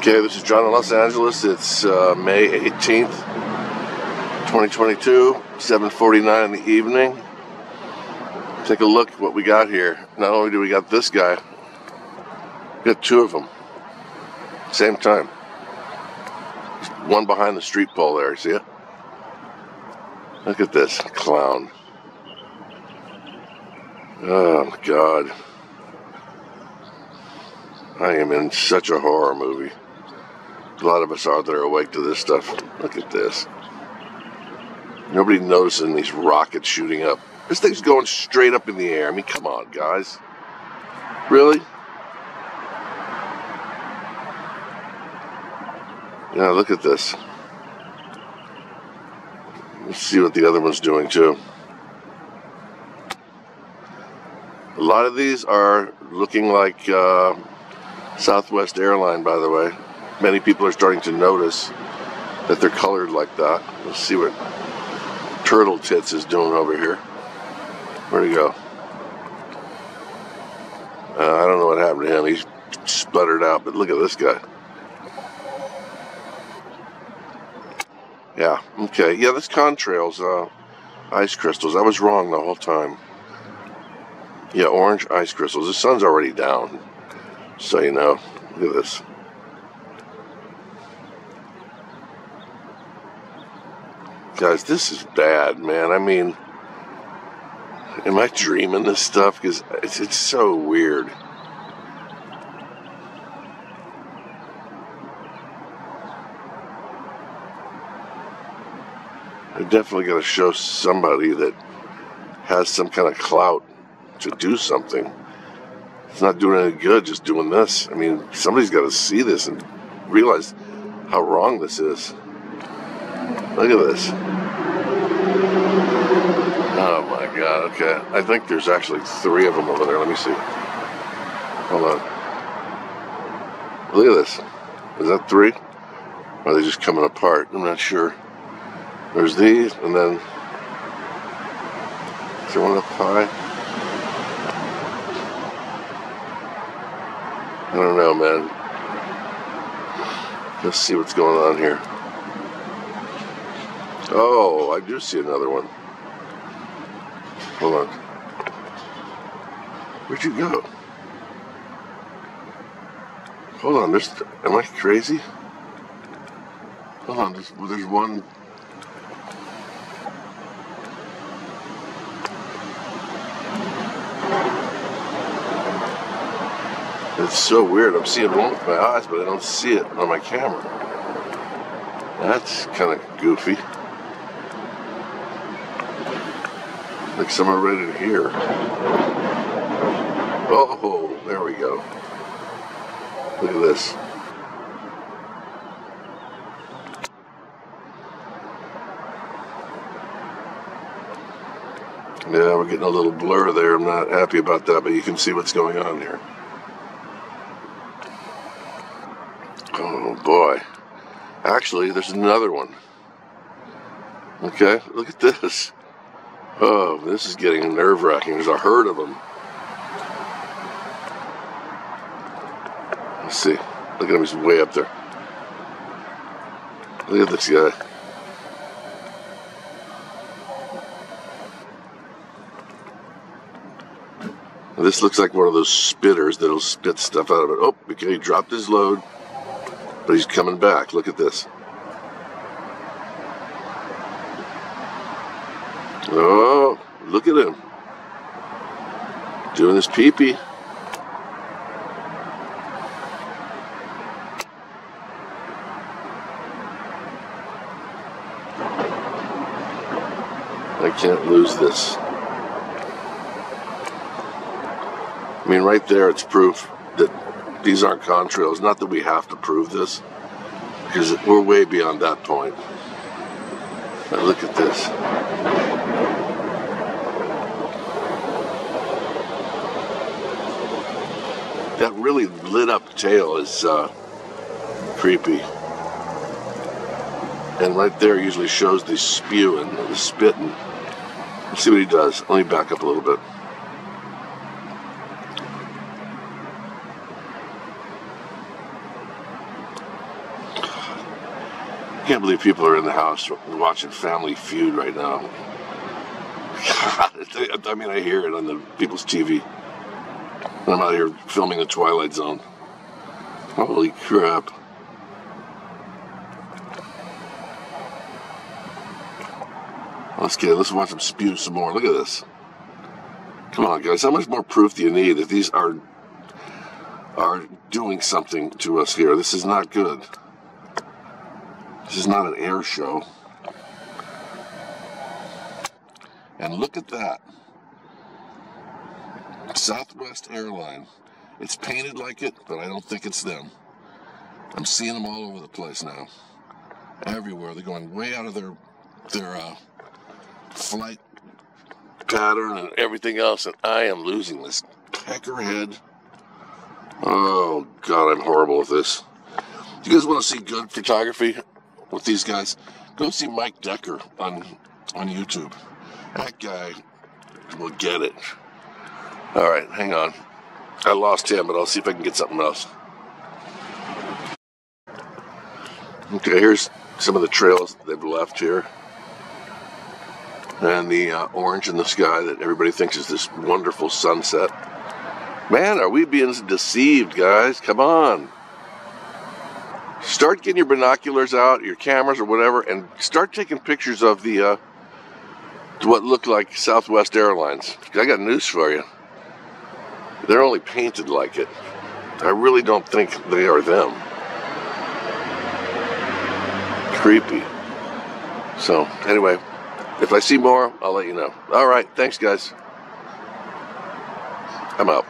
Okay, this is John in Los Angeles. It's uh, May 18th, 2022, 7:49 in the evening. Take a look at what we got here. Not only do we got this guy, we got two of them, same time. One behind the street pole there. See it? Look at this clown. Oh God. I am in such a horror movie. A lot of us out there awake to this stuff. Look at this. Nobody noticing these rockets shooting up. This thing's going straight up in the air. I mean, come on, guys. Really? Yeah, look at this. Let's see what the other one's doing, too. A lot of these are looking like uh, Southwest Airline, by the way many people are starting to notice that they're colored like that. Let's see what Turtle Tits is doing over here. Where'd he go? Uh, I don't know what happened to him. He sputtered out, but look at this guy. Yeah, okay. Yeah, this contrails, uh, ice crystals. I was wrong the whole time. Yeah, orange ice crystals. The sun's already down, so you know. Look at this. Guys, this is bad, man. I mean, am I dreaming this stuff? Because it's, it's so weird. I definitely got to show somebody that has some kind of clout to do something. It's not doing any good just doing this. I mean, somebody's got to see this and realize how wrong this is. Look at this. Oh my god, okay. I think there's actually three of them over there. Let me see. Hold on. Look at this. Is that three? Or are they just coming apart? I'm not sure. There's these, and then. Is there one up high? I don't know, man. Let's see what's going on here. Oh, I do see another one. Hold on. Where'd you go? Hold on, there's. Am I crazy? Hold on, there's, there's one. It's so weird. I'm seeing one with my eyes, but I don't see it on my camera. That's kind of goofy. Like ready to hear. Oh, there we go. Look at this. Yeah, we're getting a little blur there. I'm not happy about that, but you can see what's going on here. Oh boy. Actually, there's another one. Okay, look at this. Oh, this is getting nerve wracking. There's a herd of them. Let's see. Look at him, he's way up there. Look at this guy. This looks like one of those spitters that'll spit stuff out of it. Oh, okay, he dropped his load, but he's coming back. Look at this. Oh, look at him. Doing his pee pee. I can't lose this. I mean, right there, it's proof that these aren't contrails. Not that we have to prove this, because we're way beyond that point. Now look at this. That really lit up tail is uh, creepy. And right there usually shows the spewing, and the spitting. Let's see what he does. Let me back up a little bit. Can't believe people are in the house watching Family Feud right now. God, I mean, I hear it on the people's TV. I'm out here filming the Twilight Zone. Holy crap. Let's get it. Let's watch them spew some more. Look at this. Come on, guys. How much more proof do you need that these are are doing something to us here? This is not good. This is not an air show. And look at that. Southwest Airline. It's painted like it, but I don't think it's them. I'm seeing them all over the place now. Everywhere. They're going way out of their their uh, flight pattern and everything else, and I am losing this peckerhead. Oh God, I'm horrible with this. You guys want to see good photography with these guys? Go see Mike Decker on on YouTube. That guy will get it. All right, hang on. I lost him, but I'll see if I can get something else. Okay, here's some of the trails they've left here. And the uh, orange in the sky that everybody thinks is this wonderful sunset. Man, are we being deceived, guys? Come on. Start getting your binoculars out, your cameras or whatever, and start taking pictures of the uh, what look like Southwest Airlines. I got news for you. They're only painted like it. I really don't think they are them. Creepy. So, anyway, if I see more, I'll let you know. All right, thanks, guys. I'm out.